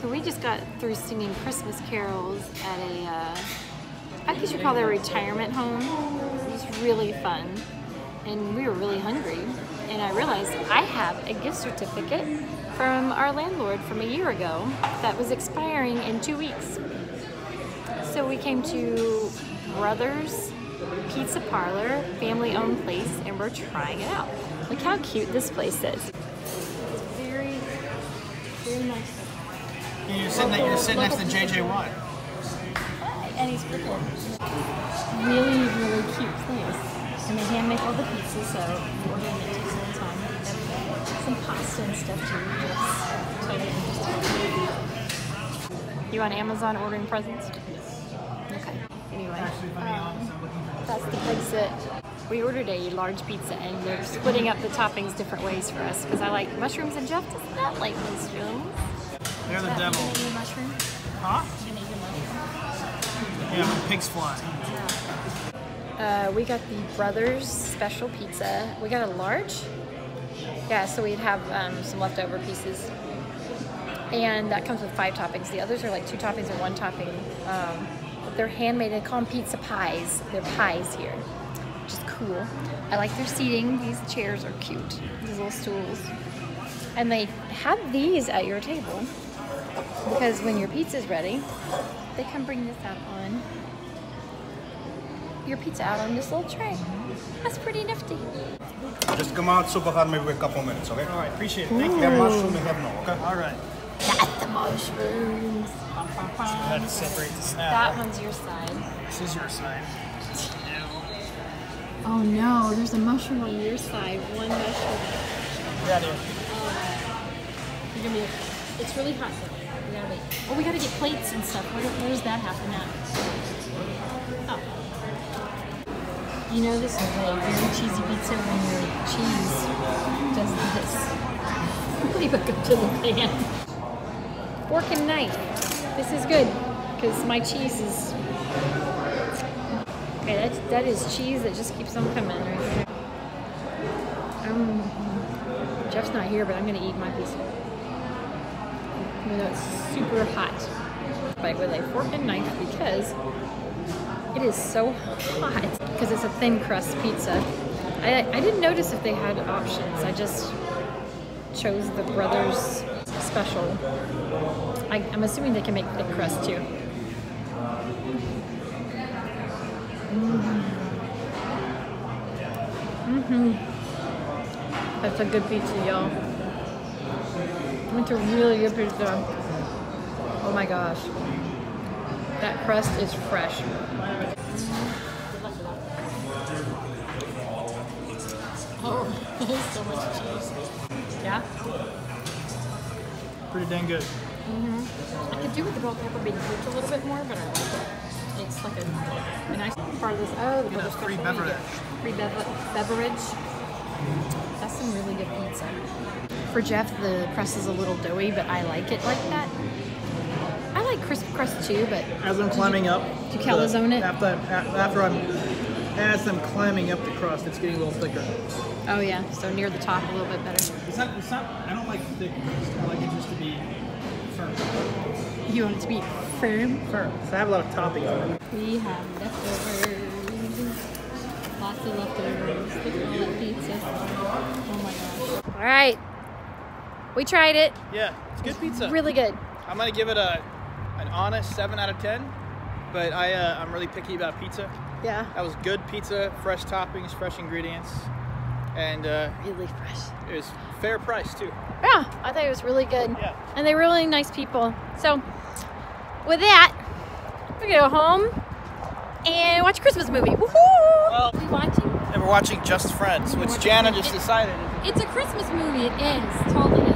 So we just got through singing Christmas carols at a, uh, I guess you call that a retirement home. It was really fun. And we were really hungry. And I realized I have a gift certificate from our landlord from a year ago that was expiring in two weeks. So we came to Brothers Pizza Parlor, family owned place, and we're trying it out. Look how cute this place is. It's very, very nice. You're sitting, you're sitting next to JJ Watt. And he's pretty Really, really cute place. And they hand make all the pizzas, so ordering it takes a time. Some pasta and stuff too. Totally interesting. You on Amazon ordering presents? Okay. Anyway, um, that's the place that we ordered a large pizza and they're splitting up the toppings different ways for us because I like mushrooms and Jeff does not like mushrooms. They're the devil. Mushroom? Huh? Mushroom. Yeah, pigs fly. Uh, we got the Brothers special pizza. We got a large. Yeah, so we'd have um, some leftover pieces. And that comes with five toppings. The others are like two toppings and one topping. Um, but they're handmade. They call them pizza pies. They're pies here, which is cool. I like their seating. These chairs are cute. These little stools. And they have these at your table because when your pizza's ready, they can bring this out on your pizza out on this little tray. That's pretty nifty. Just come out super hard maybe a couple minutes, okay? All right, appreciate it. Thank We you. have mushroom, we have no, okay? All right. Got the mushrooms. I had to separate this That one's your side. This is your side. Oh no, there's a mushroom on your side. One mushroom. Yeah, dude. You're gonna be. It's really hot though. Oh, we gotta get plates and stuff. Where, where does that happen at? Oh. You know this is a very cheesy pizza when your cheese does this. Leave it go to the pan. Fork and knife. This is good because my cheese is. Okay, that's, that is cheese that just keeps on coming right here. Um, Jeff's not here, but I'm gonna eat my piece. Even though it's super hot. Like with a fork and knife because it is so hot. Because it's a thin crust pizza. I, I didn't notice if they had options. I just chose the Brothers special. I, I'm assuming they can make thick crust too. Mm-hmm. That's a good pizza, y'all. It's a really good pizza. Oh my gosh. That crust is fresh. Oh, so much cheese. Yeah? Pretty dang good. Mm hmm I could do with the bell pepper being cooked a little bit more, but I like it. It's like a, a nice part of this. Oh, the Get a butter free beverage. Free beverage. That's some really good pizza. For Jeff, the crust is a little doughy, but I like it like that. I like crisp crust too, but As I'm climbing you, up, Did you calzone it? After, after I'm, as I'm climbing up the crust, it's getting a little thicker. Oh yeah, so near the top a little bit better. It's not. It's not. I don't like thick crust. I like it just to be firm. You want it to be firm? Firm. So I have a lot of topping on it. We have leftovers. Lots of leftovers. Look at all that pizza. All right. We tried it. Yeah, it's good pizza. Really good. I'm gonna give it a an honest seven out of ten. But I uh, I'm really picky about pizza. Yeah. That was good pizza, fresh toppings, fresh ingredients, and uh, Really fresh. it was fair price too. Yeah, I thought it was really good. Yeah. And they were really nice people. So, with that, we're gonna go home and watch a Christmas movie. Woohoo! What are we watching? And we're watching Just Friends, which Jana just decided. It's a Christmas movie. It is. Totally